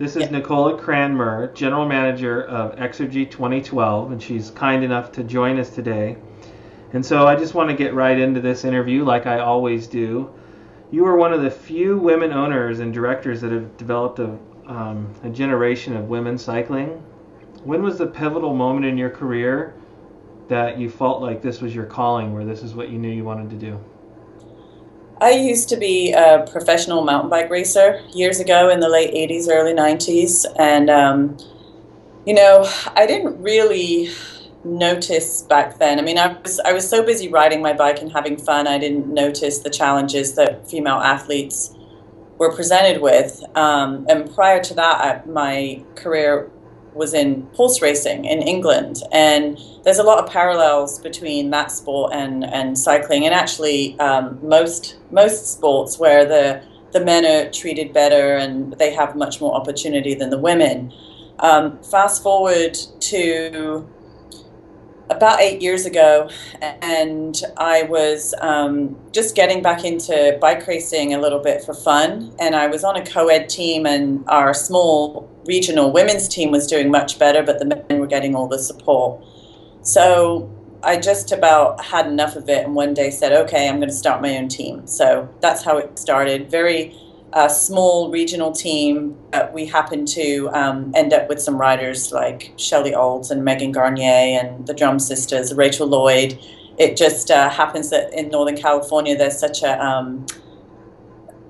This is yeah. Nicola Cranmer, General Manager of Exergy 2012, and she's kind enough to join us today. And so I just want to get right into this interview like I always do. You are one of the few women owners and directors that have developed a, um, a generation of women cycling. When was the pivotal moment in your career that you felt like this was your calling, where this is what you knew you wanted to do? I used to be a professional mountain bike racer years ago in the late 80s, early 90s. And, um, you know, I didn't really notice back then. I mean, I was, I was so busy riding my bike and having fun, I didn't notice the challenges that female athletes were presented with. Um, and prior to that, I, my career was in horse racing in England, and there's a lot of parallels between that sport and, and cycling, and actually um, most most sports where the the men are treated better and they have much more opportunity than the women. Um, fast forward to about eight years ago, and I was um, just getting back into bike racing a little bit for fun. And I was on a co ed team, and our small regional women's team was doing much better, but the men were getting all the support. So I just about had enough of it, and one day said, okay, I'm going to start my own team. So that's how it started. Very a small regional team. we happened to um, end up with some riders like Shelley Olds and Megan Guarnier and the Drum Sisters, Rachel Lloyd. It just uh, happens that in Northern California there's such a, um,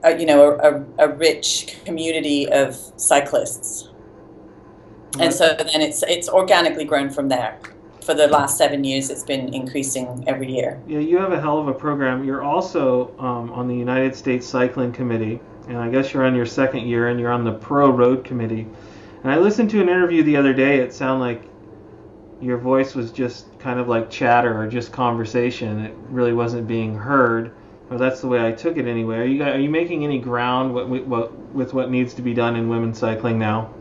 a you know a, a, rich community of cyclists, and so then it's it's organically grown from there for the last seven years, it's been increasing every year. Yeah, you have a hell of a program. You're also um, on the United States Cycling Committee, and I guess you're on your second year, and you're on the Pro Road Committee. And I listened to an interview the other day. It sounded like your voice was just kind of like chatter or just conversation. It really wasn't being heard. Or that's the way I took it anyway. Are you are you making any ground with, what, with what needs to be done in women's cycling now?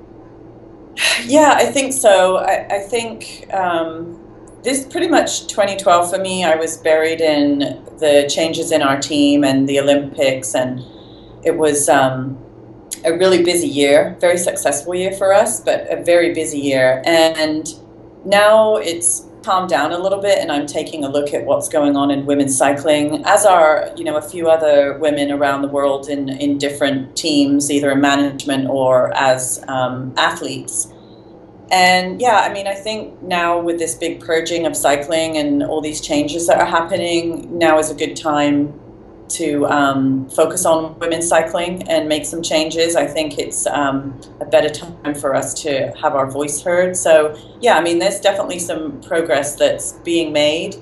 Yeah, I think so. I, I think um, this pretty much 2012 for me. I was buried in the changes in our team and the Olympics, and it was um, a really busy year, very successful year for us, but a very busy year. And now it's calmed down a little bit and I'm taking a look at what's going on in women's cycling, as are, you know, a few other women around the world in, in different teams, either in management or as um, athletes. And yeah, I mean, I think now with this big purging of cycling and all these changes that are happening, now is a good time to um, focus on women's cycling and make some changes. I think it's um, a better time for us to have our voice heard. So, yeah, I mean, there's definitely some progress that's being made,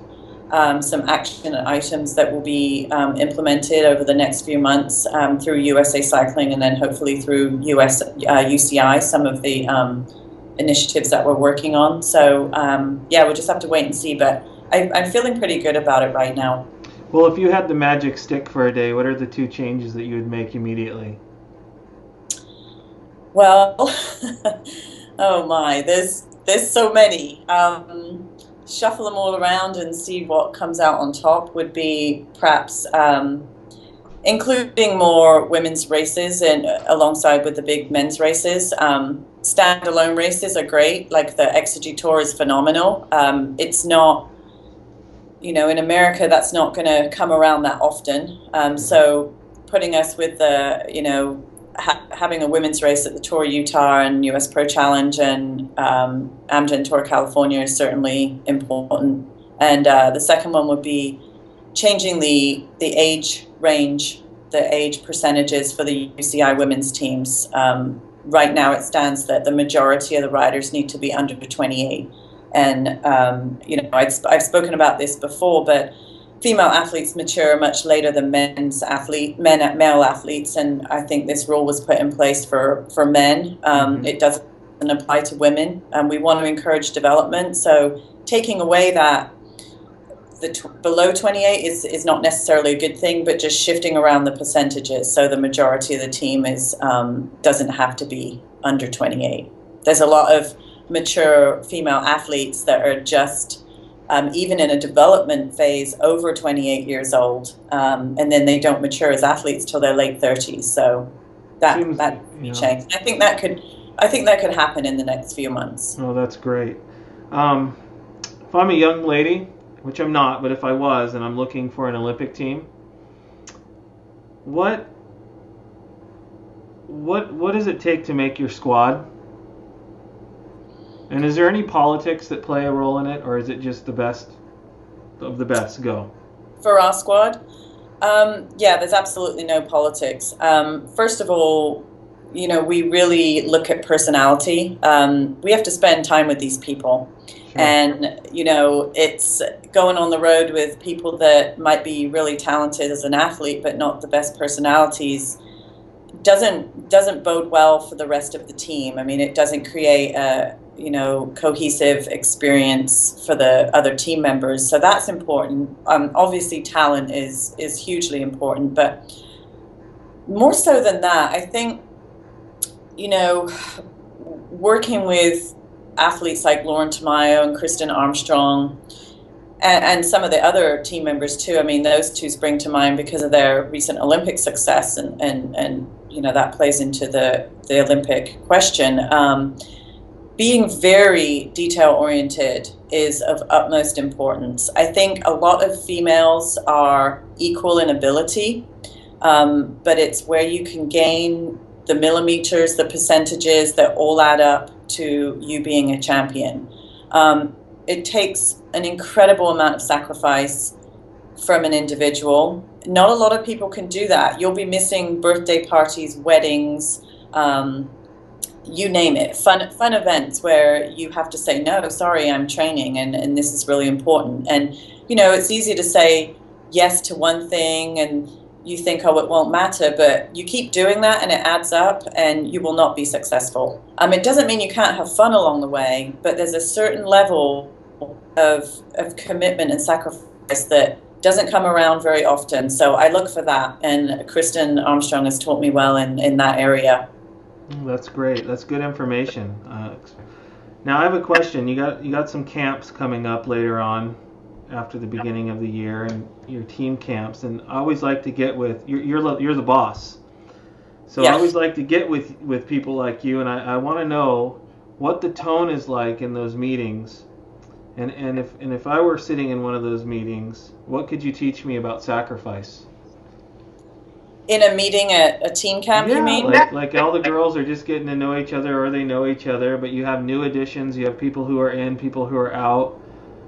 um, some action items that will be um, implemented over the next few months um, through USA Cycling and then hopefully through US uh, UCI, some of the um, initiatives that we're working on. So, yeah, we'll just have to wait and see. But I, I'm feeling pretty good about it right now. Well, if you had the magic stick for a day, what are the two changes that you would make immediately? Well, oh my, there's there's so many. Um, shuffle them all around and see what comes out on top would be perhaps um, including more women's races and uh, alongside with the big men's races. Um, standalone races are great. Like the Exergy Tour is phenomenal. Um, it's not you know, in America, that's not going to come around that often. Um, so putting us with the, you know, ha- having a women's race at the Tour Utah and US Pro Challenge and um, Amgen Tour California is certainly important. And uh, the second one would be changing the the age range, the age percentages for the UCI women's teams. Um, right now, it stands that the majority of the riders need to be under 28. And um, you know, i have spoken about this before, but female athletes mature much later than men's athlete, men male athletes, and I think this rule was put in place for for men. Um, mm-hmm. It doesn't apply to women, and we want to encourage development. So taking away that the t- below 28 is, is not necessarily a good thing, but just shifting around the percentages so the majority of the team is um, doesn't have to be under 28. There's a lot of mature female athletes that are just um, even in a development phase over 28 years old, um, and then they don't mature as athletes till their late 30s. So that Seems, that yeah. change. I think that could I think that could happen in the next few months. Oh, that's great. Um, if I'm a young lady, which I'm not, but if I was and I'm looking for an Olympic team, what what what does it take to make your squad? And is there any politics that play a role in it, or is it just the best of the best? Go. For our squad, um, yeah, there's absolutely no politics. Um, first of all, you know, we really look at personality. Um, we have to spend time with these people. Sure. And, you know, it's going on the road with people that might be really talented as an athlete, but not the best personalities doesn't doesn't bode well for the rest of the team. I mean, it doesn't create a you know cohesive experience for the other team members. So that's important. Um, obviously, talent is is hugely important, but more so than that, I think you know working with athletes like Lauren Tamayo and Kristin Armstrong. And, and some of the other team members too. I mean, those two spring to mind because of their recent Olympic success, and, and, and you know that plays into the the Olympic question. Um, being very detail oriented is of utmost importance. I think a lot of females are equal in ability, um, but it's where you can gain the millimeters, the percentages that all add up to you being a champion. Um, it takes an incredible amount of sacrifice from an individual. Not a lot of people can do that. You'll be missing birthday parties, weddings, um, you name it, fun fun events where you have to say no, sorry, I'm training, and and this is really important. And you know, it's easy to say yes to one thing and you think, oh, it won't matter, but you keep doing that and it adds up and you will not be successful. Um, it doesn't mean you can't have fun along the way, but there's a certain level of, of commitment and sacrifice that doesn't come around very often. So I look for that, and Kristin Armstrong has taught me well in, in that area. That's great. That's good information. Uh, now I have a question. You got you got some camps coming up later on after the beginning of the year and your team camps and I always like to get with you're you're, you're the boss. So yes. I always like to get with with people like you and I, I want to know what the tone is like in those meetings. And and if and if I were sitting in one of those meetings, what could you teach me about sacrifice? In a meeting at a team camp, yeah, you mean? Like, like all the girls are just getting to know each other or they know each other, but you have new additions, you have people who are in, people who are out.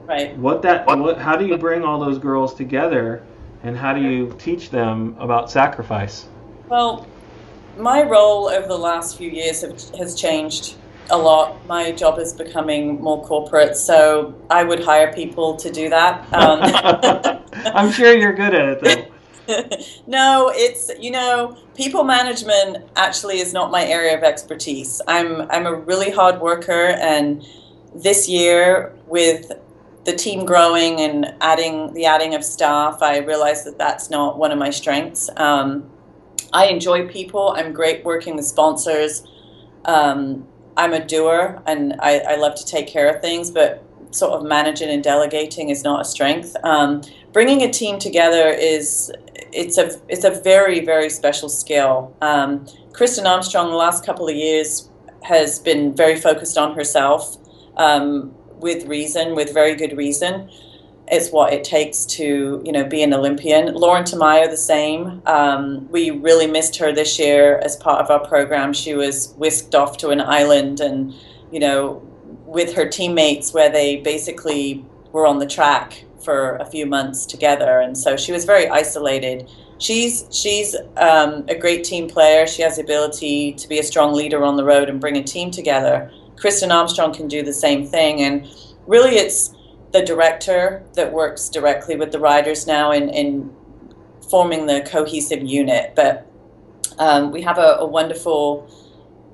Right. What that what how do you bring all those girls together and how do you teach them about sacrifice? Well, my role over the last few years have, has changed a lot. My job is becoming more corporate, so I would hire people to do that. Um, I'm sure you're good at it though. no, it's you know, people management actually is not my area of expertise. I'm I'm a really hard worker, and this year with the team growing and adding the adding of staff, I realized that that's not one of my strengths. Um, I enjoy people. I'm great working with sponsors. Um, I'm a doer, and I, I love to take care of things, but sort of managing and delegating is not a strength. Um, bringing a team together is it's a it's a very very special skill. Um, Kristin Armstrong, the last couple of years, has been very focused on herself, um, with reason, with very good reason. It's what it takes to you know be an Olympian. Lauren Tamayo, the same. Um, we really missed her this year as part of our program. She was whisked off to an island and you know with her teammates where they basically were on the track for a few months together, and so she was very isolated. She's she's um, a great team player. She has the ability to be a strong leader on the road and bring a team together. Kristin Armstrong can do the same thing, and really, it's the director that works directly with the riders now in, in forming the cohesive unit. But um, we have a, a wonderful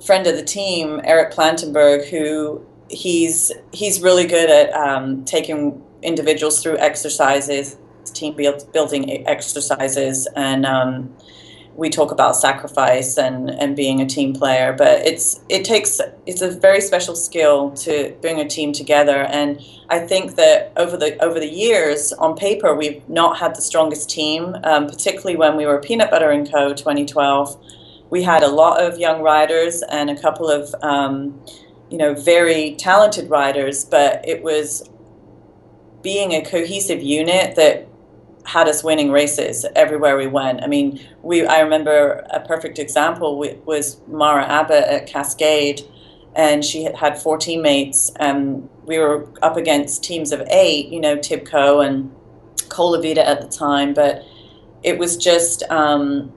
friend of the team, Eric Plantenberg, who he's he's really good at um, taking individuals through exercises, team build, building exercises, and um, we talk about sacrifice and, and being a team player. But it's it takes it's a very special skill to bring a team together, and I think that over the over the years, on paper, we've not had the strongest team, um, particularly when we were Peanut Butter and Co. 2012. we had a lot of young riders and a couple of um, you know very talented riders, but it was being a cohesive unit that had us winning races everywhere we went. I mean, we I remember a perfect example was Mara Abbott at Cascade, and she had four teammates, and we were up against teams of eight. You know, Tibco and Colavita at the time, but it was just um,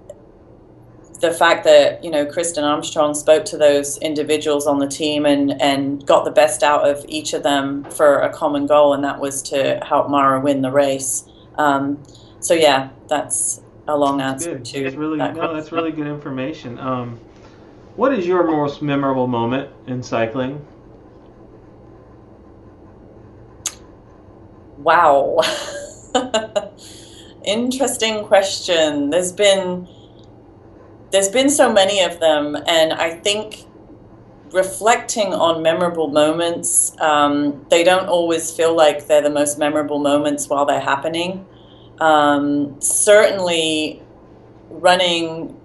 the fact that you know Kristin Armstrong spoke to those individuals on the team and and got the best out of each of them for a common goal, and that was to help Mara win the race. Um, so yeah, that's a long answer good. to that's really that no, that's really good information. Um, what is your most memorable moment in cycling? Wow. Interesting question. There's been there's been so many of them, and I think reflecting on memorable moments, um, they don't always feel like they're the most memorable moments while they're happening. Um, certainly, running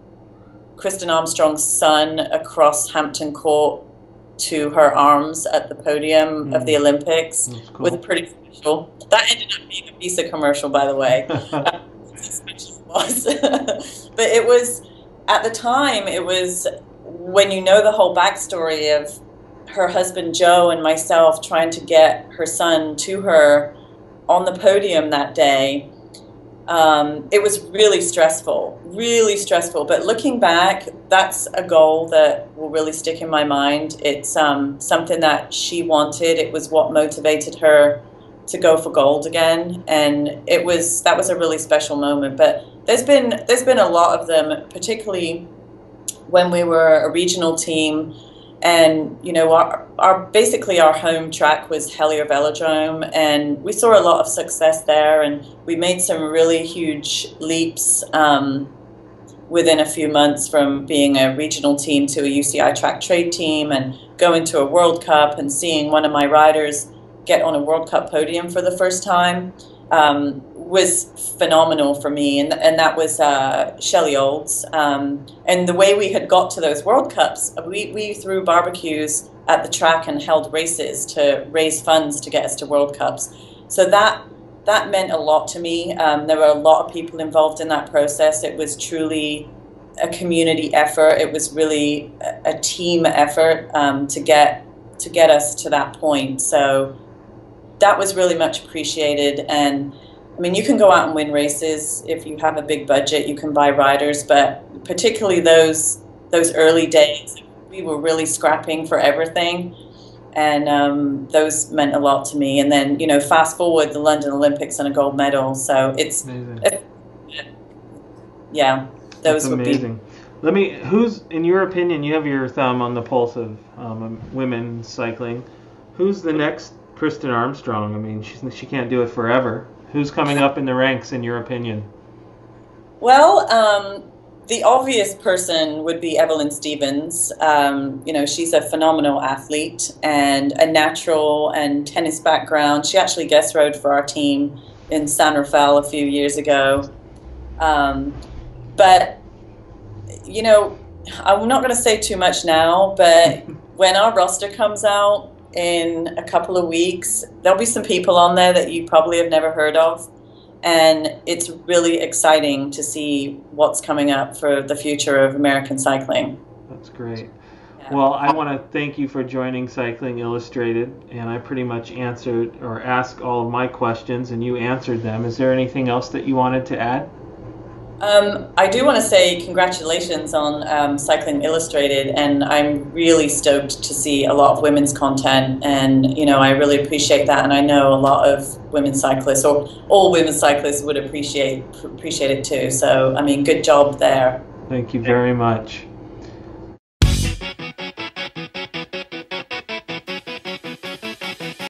Kristin Armstrong's son across Hampton Court to her arms at the podium mm. of the mm. Olympics cool. was pretty special. That ended up being a Visa commercial, by the way. but it was at the time. It was when you know the whole backstory of her husband Joe and myself trying to get her son to her on the podium that day. Um, it was really stressful, really stressful. But looking back, that's a goal that will really stick in my mind. It's um, something that she wanted. It was what motivated her to go for gold again, and it was that was a really special moment. But there's been there's been a lot of them, particularly when we were a regional team and you know our, our basically our home track was Hellyer Velodrome and we saw a lot of success there and we made some really huge leaps um, within a few months from being a regional team to a UCI track trade team and going to a World Cup and seeing one of my riders get on a World Cup podium for the first time. Um, was phenomenal for me, and and that was uh, Shelley Olds. Um, and the way we had got to those World Cups, we we threw barbecues at the track and held races to raise funds to get us to World Cups. So that that meant a lot to me. Um, there were a lot of people involved in that process. It was truly a community effort. It was really a, team effort um, to get to get us to that point. So that was really much appreciated. And I mean, you can go out and win races if you have a big budget. You can buy riders, but particularly those those early days, we were really scrapping for everything, and um, those meant a lot to me. And then you know, fast forward the London Olympics and a gold medal. So it's, it's yeah, those That's amazing. Be, Let me. Who's in your opinion? You have your thumb on the pulse of um, women cycling. Who's the next Kristin Armstrong? I mean, she she can't do it forever. Who's coming up in the ranks, in your opinion? Well, um, the obvious person would be Evelyn Stevens. Um, you know, she's a phenomenal athlete and a natural and tennis background. She actually guest rode for our team in San Rafael a few years ago. Um, but, you know, I'm not going to say too much now, but when our roster comes out, in a couple of weeks. There'll be some people on there that you probably have never heard of. And it's really exciting to see what's coming up for the future of American cycling. That's great. Yeah. Well, I want to thank you for joining Cycling Illustrated, and I pretty much answered or asked all of my questions, and you answered them. Is there anything else that you wanted to add? Um, I do want to say congratulations on um, Cycling Illustrated, and I'm really stoked to see a lot of women's content. And you know, I really appreciate that, and I know a lot of women cyclists, or all women cyclists, would appreciate appreciate it too. So, I mean, good job there. Thank you very much.